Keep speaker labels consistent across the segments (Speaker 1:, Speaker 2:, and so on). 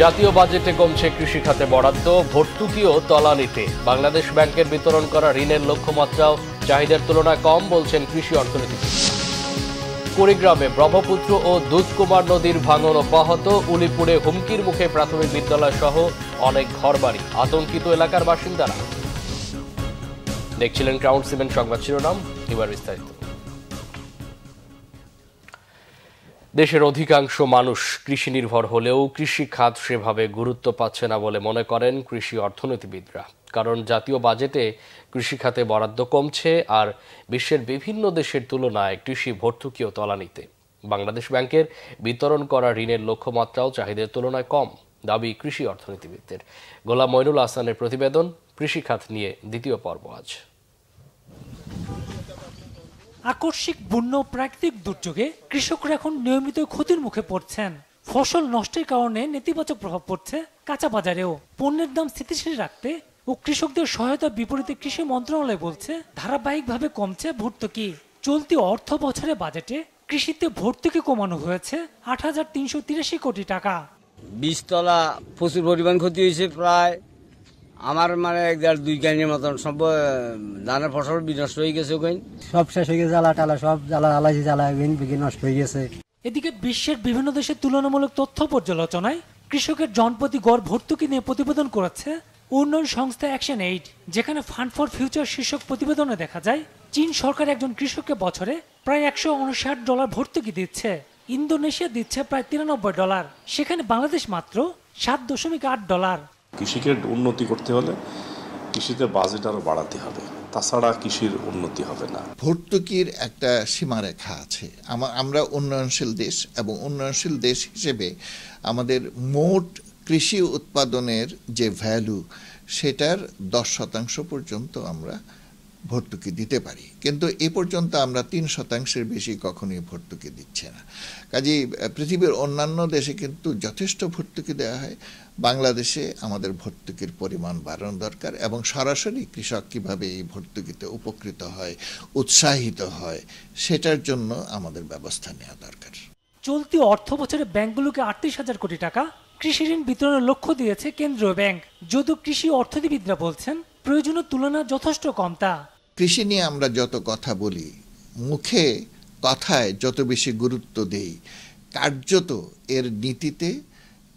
Speaker 1: জাতীয় বাজেটে কমছে কৃষি খাতে বরাদ্দ, ভর্তুকিও তলানিতে। বাংলাদেশ ব্যাংকের বিতরণ করা ঋণের লক্ষ্যমাত্রাও চাহিদার তুলনায় কম বলছেন কৃষি অর্থনীতি কুড়িগ্রামে ব্রহ্মপুত্র ও দুধকুমার নদীর ভাঙন অব্যাহত, উলিপুরে হুমকির মুখে প্রাথমিক বিদ্যালয় সহ অনেক ঘরবাড়ি, আতঙ্কিত এলাকার বাসিন্দারা। দেখছিলেন ক্রাউন সিমেন্ট সংবাদ শিরোনাম, এবার বিস্তারিত। দেশের অধিকাংশ মানুষ কৃষি নির্ভর হলেও কৃষি খাত সেভাবে গুরুত্ব পাচ্ছে না বলে মনে করেন কৃষি অর্থনীতিবিদরা। কারণ জাতীয় বাজেটে কৃষি খাতে বরাদ্দ কমছে আর বিশ্বের বিভিন্ন দেশের তুলনায় কৃষি ভর্তুকিও তলানিতে। বাংলাদেশ ব্যাংকের বিতরণ করা ঋণের লক্ষ্যমাত্রাও চাহিদার তুলনায় কম, দাবি কৃষি অর্থনীতিবিদদের। গোলাম মইনুল হাসানের প্রতিবেদন, কৃষি খাত নিয়ে দ্বিতীয় পর্ব আজ।
Speaker 2: আকস্মিক বন্য প্রাকৃতিক দুর্যোগে কৃষকরা এখন নিয়মিত ক্ষতির মুখে পড়ছেন। ফসল নষ্টের কারণে নেতিবাচক প্রভাব পড়ছে কাঁচা বাজারেও। পণ্যের দাম স্থিতিশীল রাখতে ও কৃষকদের সহায়তার বিপরীতে কৃষি মন্ত্রণালয় বলছে, ধারাবাহিকভাবে কমছে ভর্তুকি। চলতি অর্থ বছরে বাজেটে কৃষিতে ভর্তুকি কমানো হয়েছে আট হাজার তিনশো তিরাশি কোটি টাকা।
Speaker 3: বীজতলা প্রচুর পরিমাণ ক্ষতি হয়েছে প্রায়। আমার মানে এক দুই কাহিনীর মতন সব ধানের ফসল বিনষ্ট হয়ে গেছে ওখানে।
Speaker 4: সব শেষ হয়ে গেছে জ্বালা টালা সব জ্বালা আলাইছি জ্বালা বিঘি নষ্ট হয়ে গেছে।
Speaker 2: এদিকে বিশ্বের বিভিন্ন দেশের তুলনামূলক তথ্য পর্যালোচনায় কৃষকের জনপ্রতি গড় ভর্তুকি নিয়ে প্রতিবেদন করেছে উন্নয়ন সংস্থা অ্যাকশন এইড যেখানে ফান্ড ফর ফিউচার শীর্ষক প্রতিবেদনে দেখা যায় চীন সরকার একজন কৃষককে বছরে প্রায় একশো উনষাট ডলার ভর্তুকি দিচ্ছে ইন্দোনেশিয়া দিচ্ছে প্রায় তিরানব্বই ডলার সেখানে বাংলাদেশ মাত্র সাত দশমিক আট ডলার।
Speaker 5: কৃষিকে উন্নতি করতে হলে কৃষিতে বাজেট আরও বাড়াতে হবে। তাছাড়া কৃষির উন্নতি হবে না।
Speaker 6: ভর্তুকির একটা সীমারেখা আছে। আমরা উন্নয়নশীল দেশ এবং উন্নয়নশীল দেশ হিসেবে আমাদের মোট কৃষি উৎপাদনের যে ভ্যালু, সেটার দশ শতাংশ পর্যন্ত আমরা ভর্তুকি দিতে পারি। কিন্তু এ পর্যন্ত আমরা তিন শতাংশের বেশি কখনোই ভর্তুকি দিচ্ছে না। কাজেই পৃথিবীর অন্যান্য দেশে কিন্তু যথেষ্ট ভর্তুকি দেওয়া হয়। বাংলাদেশে আমাদের ভর্তুকির পরিমাণ বাড়ানো দরকার এবং সরাসরি কৃষক কীভাবে এই ভর্তুকিতে উপকৃত হয় উৎসাহিত হয় সেটার জন্য আমাদের ব্যবস্থা নেওয়া দরকার।
Speaker 2: চলতি অর্থ বছরে ব্যাংকগুলোকে আটত্রিশ হাজার কোটি টাকা কৃষি ঋণ বিতরণের লক্ষ্য দিয়েছে কেন্দ্রীয় ব্যাংক। যদিও কৃষি অর্থনীতিবিদরা বলছেন প্রয়োজনীয় তুলনায় যথেষ্ট কম তা।
Speaker 6: কৃষি নিয়ে আমরা যত কথা বলি মুখে কথায় যত বেশি গুরুত্ব দেই কার্যত এর নীতিতে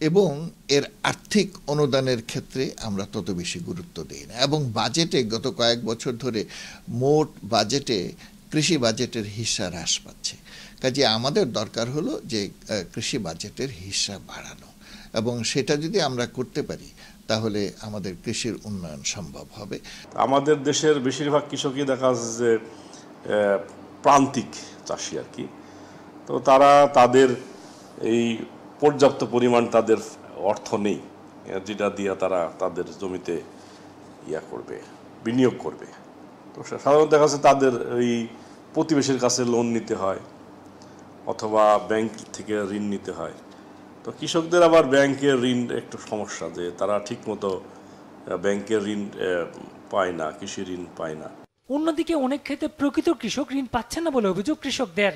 Speaker 6: এবং এর আর্থিক অনুদানের ক্ষেত্রে আমরা তত বেশি গুরুত্ব দিই না। এবং বাজেটে গত কয়েক বছর ধরে মোট বাজেটে, কৃষি বাজেটের হিস্সা হ্রাস পাচ্ছে। কাজে আমাদের দরকার হলো যে কৃষি বাজেটের হিস্সা বাড়ানো। এবং সেটা যদি আমরা করতে পারি, তাহলে আমাদের কৃষির উন্নয়ন সম্ভব হবে।
Speaker 5: আমাদের দেশের বেশিরভাগ কৃষকই দেখা যাচ্ছে যে প্রান্তিক চাষি আর কি। তো তারা তাদের এই পর্যাপ্ত পরিমাণ তাদের অর্থ নেই, যেটা দিয়ে তারা তাদের জমিতে ইয়া করবে, বিনিয়োগ করবে। তো সাধারণত দেখা যাচ্ছে তাদের এই প্রতিবেশীর কাছে লোন নিতে হয়, অথবা ব্যাংক থেকে ঋণ নিতে হয়। তো কৃষকদের আবার ব্যাংকের ঋণ একটু সমস্যা, যে তারা ঠিকমতো ব্যাংকের ঋণ পায় না, কৃষি ঋণ পায় না।
Speaker 2: অন্যদিকে অনেক ক্ষেত্রে প্রকৃত কৃষক ঋণ পাচ্ছেন না বলে অভিযোগ কৃষকদের।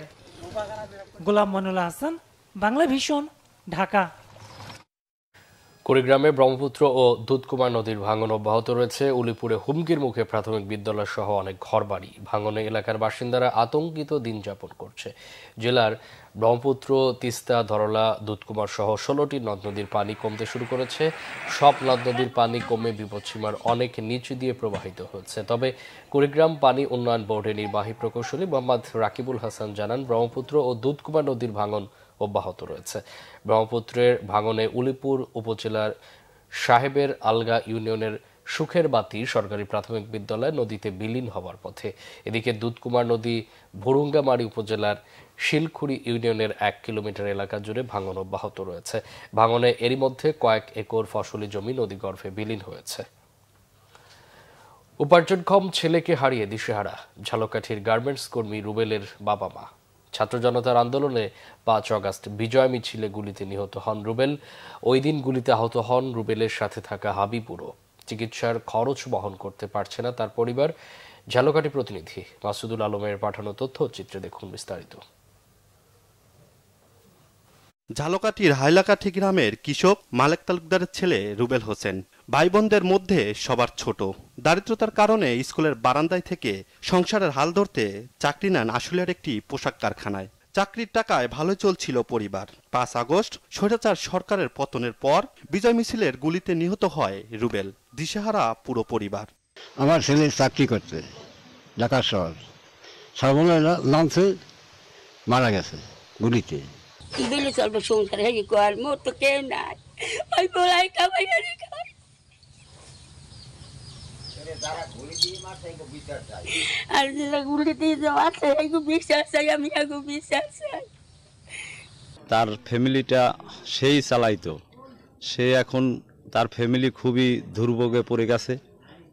Speaker 2: গোলাম মনুল্লাহ হাসান, বাংলা ভীষণ ঢাকা।
Speaker 1: কুড়িগ্রামে ব্রহ্মপুত্র ও দুধকুমার নদীর ভাঙন অব্যাহত রয়েছে। উলিপুরে হুমকির মুখে প্রাথমিক বিদ্যালয় সহ অনেক ঘরবাড়ি। ভাঙনে এলাকার বাসিন্দারা আতঙ্কিত দিন যাপন করছে। জেলার ব্রহ্মপুত্র, তিস্তা, ধরলা, দুধকুমার সহ ষোলোটি নদ নদীর পানি কমতে শুরু করেছে। সব নদ নদীর পানি কমে বিপদসীমার অনেক নিচু দিয়ে প্রবাহিত হচ্ছে। তবে কুড়িগ্রাম পানি উন্নয়ন বোর্ডের নির্বাহী প্রকৌশলী মোহাম্মদ রাকিবুল হাসান জানান, ব্রহ্মপুত্র ও দুধকুমার নদীর ভাঙন অব্যাহত রয়েছে। ব্রহ্মপুত্রের ভাঙনে উলিপুর উপজেলার সাহেবের আলগা ইউনিয়নের সুখের বাতি সরকারি প্রাথমিক বিদ্যালয় নদীতে বিলীন হওয়ার পথে। এদিকে দুধকুমার নদী ভুরুঙ্গামারি উপজেলার শিলখুড়ি ইউনিয়নের এক কিলোমিটার এলাকা জুড়ে ভাঙন অব্যাহত রয়েছে। ভাঙনে এরই মধ্যে কয়েক একর ফসলি জমি নদীগর্ভে বিলীন হয়েছে। উপার্জনক্ষম ছেলেকে হারিয়ে দিশেহারা ঝালকাঠির গার্মেন্টস কর্মী রুবেলের বাবা মা ছাত্র জনতার আন্দোলনে পাঁচ অগাস্ট বিজয় মিছিলে গুলিতে নিহত হন রুবেল। ওই দিন গুলিতে আহত হন রুবেলের সাথে থাকা হাবিবুরও। চিকিৎসার খরচ বহন করতে পারছে না তার পরিবার। ঝালকাঠি প্রতিনিধি মাসুদুল আলমের পাঠানো তথ্য চিত্রে দেখুন বিস্তারিত।
Speaker 7: ঝালকাঠির হাইলাকাঠি গ্রামের কৃষক মালেক তালুকদারের ছেলে রুবেল হোসেন। ভাই বোনদের মধ্যে সবার ছোট। দারিদ্রতার কারণে স্কুলের বারান্দায় থেকে সংসারের হাল ধরতে চাকরি নেন আশুলিয়ার একটি পোশাক কারখানায়। চাকরির টাকায় ভালো চলছিল পরিবার। পাঁচ আগস্ট স্বৈরাচার সরকারের পতনের পর বিজয় মিছিলের গুলিতে নিহত হয় রুবেল দিশেহারা পুরো পরিবার।
Speaker 8: আমার ছেলে চাকরি করতে ঢাকা শহর। সর্বনয় মারা গেছে গুলিতে।
Speaker 9: দিলে চলবে সংসার মোর তো কেউ নাই। ওই বলাই কামাই আর যেটা গুলি দিয়ে এগো বিশ্বাস চাই আমি এগো বিশ্বাস চাই।
Speaker 10: তার ফ্যামিলিটা সেই চালাইতো। সে এখন তার ফ্যামিলি খুবই দুর্ভোগে পড়ে গেছে।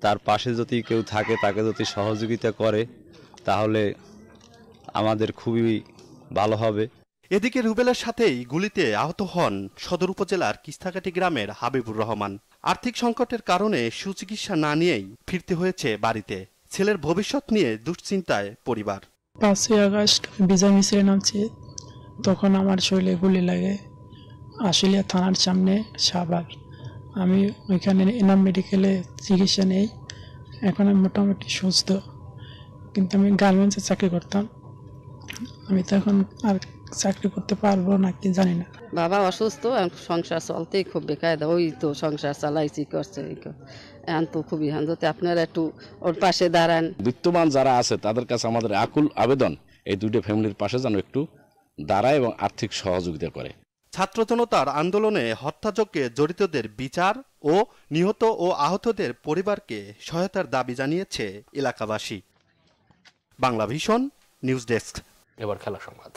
Speaker 10: তার পাশে যদি কেউ থাকে তাকে যদি সহযোগিতা করে তাহলে আমাদের খুবই ভালো হবে।
Speaker 7: এদিকে রুবেলের সাথেই গুলিতে আহত হন সদর উপজেলার কিস্তাকাটি গ্রামের হাবিবুর রহমান। আর্থিক সংকটের কারণে সুচিকিৎসা না নিয়েই ফিরতে হয়েছে বাড়িতে। ছেলের ভবিষ্যৎ নিয়ে দুশ্চিন্তায় পরিবার।
Speaker 11: পাঁচই আগস্ট বিজয় মিছিলে নামছি। তখন আমার শরীরে গুলি লাগে। আশুলিয়া থানার সামনে সাভার। আমি ওইখানে এনাম মেডিকেলে চিকিৎসা নেই। এখন আমি মোটামুটি সুস্থ। কিন্তু আমি গার্মেন্টসে চাকরি করতাম। আমি তো এখন আর চাকরি করতে পারব নাকি জানি না।
Speaker 12: বাবা অসুস্থ সংসার চলতেই খুব বেকায়দা। ওই তো সংসার চালাইছি করছে এই এখন তো খুবই হান যাতে আপনারা একটু ওর পাশে দাঁড়ান।
Speaker 13: বিত্তবান যারা আছে তাদের কাছে আমাদের আকুল আবেদন এই দুইটা ফ্যামিলির পাশে যেন একটু দাঁড়ায় এবং আর্থিক সহযোগিতা করে।
Speaker 7: ছাত্র জনতার আন্দোলনে হত্যাযজ্ঞে জড়িতদের বিচার ও নিহত ও আহতদের পরিবারকে সহায়তার দাবি জানিয়েছে এলাকাবাসী। Bangla Vision news desk.
Speaker 1: এবার খেলা সংবাদ।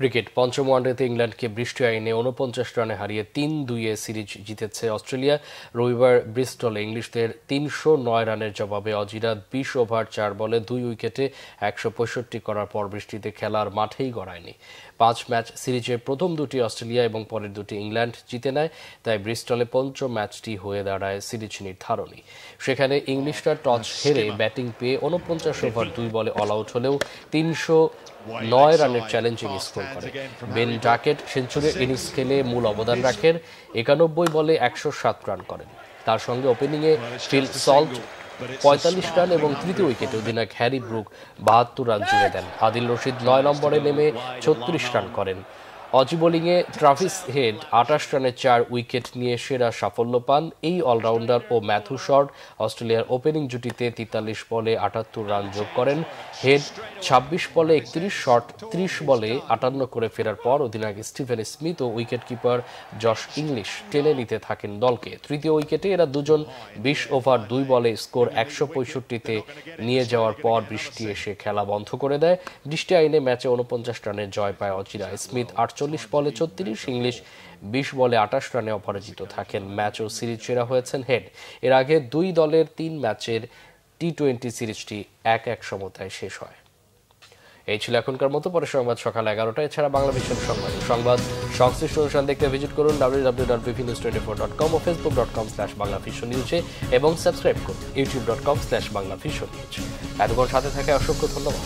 Speaker 1: ক্রিকেট পঞ্চম ওয়ানডেতে ইংল্যান্ডকে বৃষ্টি আইনে উনপঞ্চাশ রানে হারিয়ে তিন দুইয়ে সিরিজ জিতেছে অস্ট্রেলিয়া। রবিবার ব্রিস্টলে ইংলিশদের তিনশো নয় রানের জবাবে অজিরা বিশ ওভার চার বলে দুই উইকেটে একশো পঁয়ষট্টি করার পর বৃষ্টিতে খেলার মাঠেই গড়ায়নি। পাঁচ ম্যাচ সিরিজের প্রথম দুটি অস্ট্রেলিয়া এবং পরের দুটি ইংল্যান্ড জিতে নেয় তাই ব্রিস্টলে পঞ্চম ম্যাচটি হয়ে দাঁড়ায় সিরিজ নির্ধারণী। সেখানে ইংলিশরা টস হেরে ব্যাটিং পেয়ে উনপঞ্চাশ ওভার দুই বলে অল আউট হলেও তিনশো নয় রানের চ্যালেঞ্জিং স্কোর করে। বেন ডাকেট সেঞ্চুরি ইনিংস খেলে মূল অবদান রাখেন একানব্বই বলে একশো সাত রান করেন। তার সঙ্গে ওপেনিংয়ে ফিল সল্ট পঁয়তাল্লিশ রান এবং তৃতীয় উইকেটে অধিনায়ক হ্যারি ব্রুক বাহাত্তর রান জুড়ে দেন। আদিল রশিদ নয় নম্বরে নেমে ছত্রিশ রান করেন। অজি বোলিংয়ে ট্রাভিস হেড আটাশ রানে চার উইকেট নিয়ে সেরা সাফল্য পান এই অলরাউন্ডার ও ম্যাথু শর্ট। অস্ট্রেলিয়ার ওপেনিং জুটিতে তেতাল্লিশ বলে আটাত্তর রান যোগ করেন। হেড ছাব্বিশ বলে একত্রিশ শট ত্রিশ বলে আটান্ন করে ফেরার পর অধিনায়ক স্টিভেন স্মিথ ও উইকেট কিপার জশ ইংলিশ টেনে নিতে থাকেন দলকে। তৃতীয় উইকেটে এরা দুজন বিশ ওভার, দুই বলে স্কোর একশো পঁয়ষট্টিতে নিয়ে যাওয়ার পর বৃষ্টি এসে খেলা বন্ধ করে দেয়। বৃষ্টি আইনে ম্যাচে উনপঞ্চাশ রানের জয় পায় অচিরা স্মিথ আটচল্লিশ বলে ছত্রিশ, ইংলিশ বিশ বলে আটাশ রানে অপরাজিত থাকেন। ম্যাচ ও সিরিজ সেরা হয়েছেন হেড। এর আগে দুই দলের তিন ম্যাচের টি টোয়েন্টি সিরিজটি এক এক সমতায় শেষ হয়। এই ছিল এখনকার মতো পরে সংবাদ সকাল এগারোটা এছাড়া বাংলা ভিশন সংবাদ। সংবাদ সংশ্লিষ্ট অনুষ্ঠান দেখতে ভিজিট করুন W W dot BV news twenty four dot com ও Facebook dot com slash Bangla vision নিউজে এবং সাবস্ক্রাইব করুন YouTube dot com slash Bangla vision news এতক্ষণ সাথে থাকে অসংখ্য ধন্যবাদ।